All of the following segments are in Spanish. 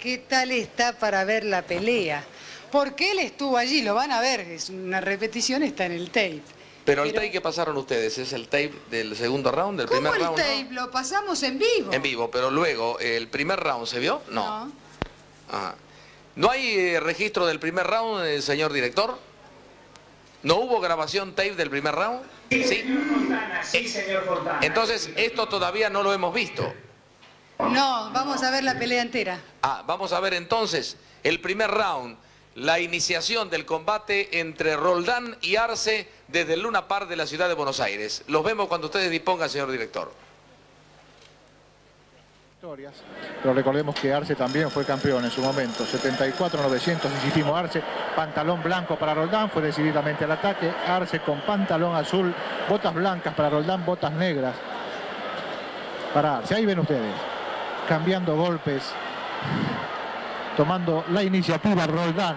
qué tal está para ver la pelea. Porque él estuvo allí, lo van a ver, es una repetición, está en el tape. Pero el tape que pasaron ustedes, ¿es el tape del segundo round, del ¿Cómo primer el round? tape? Lo pasamos en vivo. En vivo, pero luego, ¿el primer round se vio? No. No. Ajá. ¿No hay eh, registro del primer round, eh, señor director? ¿No hubo grabación tape del primer round? Sí. Sí, señor Fontana. Entonces, esto todavía no lo hemos visto. No, vamos a ver la pelea entera. Ah, vamos a ver entonces el primer round, la iniciación del combate entre Roldán y Arce desde el Luna Park de la ciudad de Buenos Aires. Los vemos cuando ustedes dispongan, señor director. victorias, pero recordemos que Arce también fue campeón en su momento, 74-900, insistimos Arce, pantalón blanco para Roldán, fue decididamente al ataque, Arce con pantalón azul, botas blancas para Roldán, botas negras para Arce, ahí ven ustedes, cambiando golpes, tomando la iniciativa Roldán,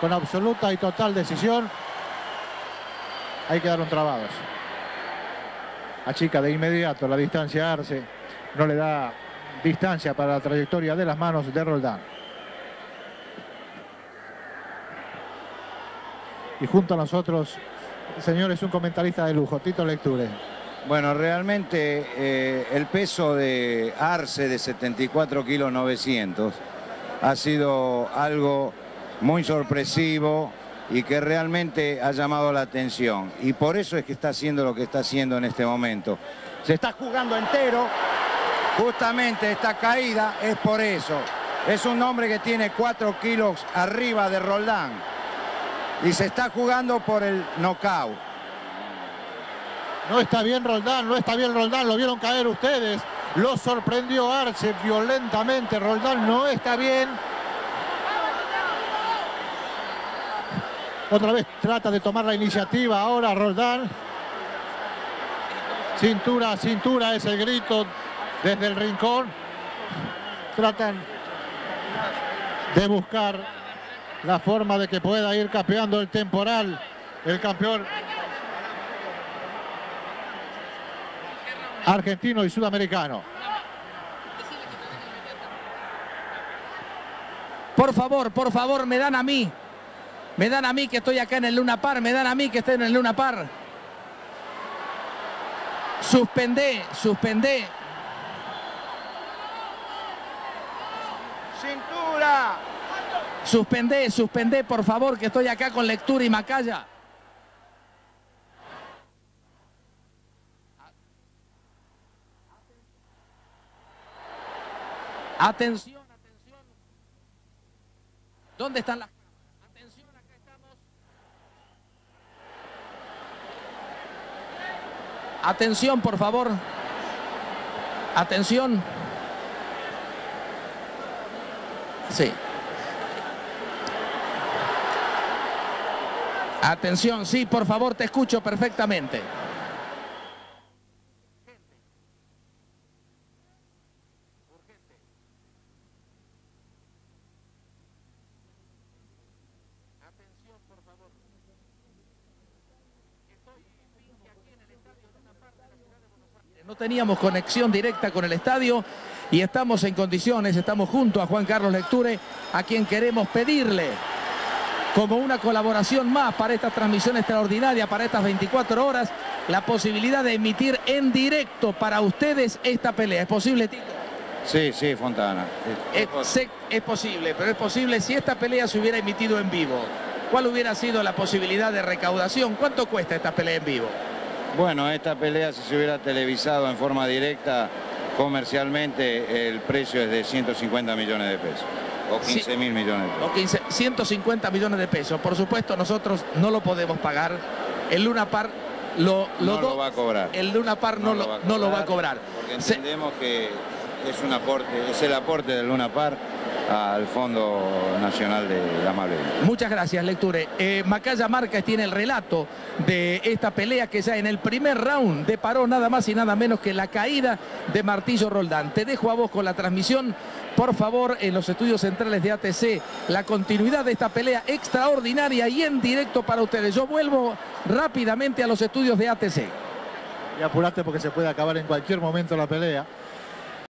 con absoluta y total decisión, ahí quedaron trabados. Achica de inmediato la distancia Arce, no le da distancia para la trayectoria de las manos de Roldán. Y junto a nosotros, señores, un comentarista de lujo, Tito Lecture. Bueno, realmente eh, el peso de Arce de 74 kilos 900 ha sido algo muy sorpresivo y que realmente ha llamado la atención. Y por eso es que está haciendo lo que está haciendo en este momento. Se está jugando entero, justamente esta caída es por eso. Es un hombre que tiene 4 kilos arriba de Roldán y se está jugando por el knockout. No está bien Roldán, no está bien Roldán, lo vieron caer ustedes. Lo sorprendió Arce violentamente. Roldán no está bien. Otra vez trata de tomar la iniciativa ahora Roldán. Cintura cintura es el grito desde el rincón. Tratan de buscar la forma de que pueda ir capeando el temporal. El campeón argentino y sudamericano. Por favor, por favor, me dan a mí. Me dan a mí que estoy acá en el Luna Par, me dan a mí que estoy en el Luna Par. Suspendé, suspendé. ¡Cintura! Suspendé, suspendé, por favor, que estoy acá con lectura y macaya. Atención, atención. ¿Dónde están las? Atención, acá estamos. Atención, por favor. Atención. Sí. Atención, sí, por favor, te escucho perfectamente. No teníamos conexión directa con el estadio y estamos en condiciones, estamos junto a Juan Carlos Lecture, a quien queremos pedirle como una colaboración más para esta transmisión extraordinaria, para estas 24 horas, la posibilidad de emitir en directo para ustedes esta pelea. ¿Es posible, Tito? Sí, sí, Fontana. Es, posible, pero es posible si esta pelea se hubiera emitido en vivo. ¿Cuál hubiera sido la posibilidad de recaudación? ¿Cuánto cuesta esta pelea en vivo? Bueno, esta pelea si se hubiera televisado en forma directa comercialmente, el precio es de 150 millones de pesos. O 15 mil millones de pesos. O 15, 150 millones de pesos. Por supuesto, nosotros no lo podemos pagar. El Luna Par lo, lo No do- lo va a cobrar. El Luna Par no, lo, no lo va a cobrar. Porque Se- entendemos que es un aporte, es el aporte del Luna Par al Fondo Nacional de la Malvinas. Muchas gracias, Lecture. Eh, Macaya Márquez tiene el relato de esta pelea que ya en el primer round deparó nada más y nada menos que la caída de Martillo Roldán. Te dejo a vos con la transmisión. Por favor, en los estudios centrales de ATC, la continuidad de esta pelea extraordinaria y en directo para ustedes. Yo vuelvo rápidamente a los estudios de ATC. Y apurate porque se puede acabar en cualquier momento la pelea.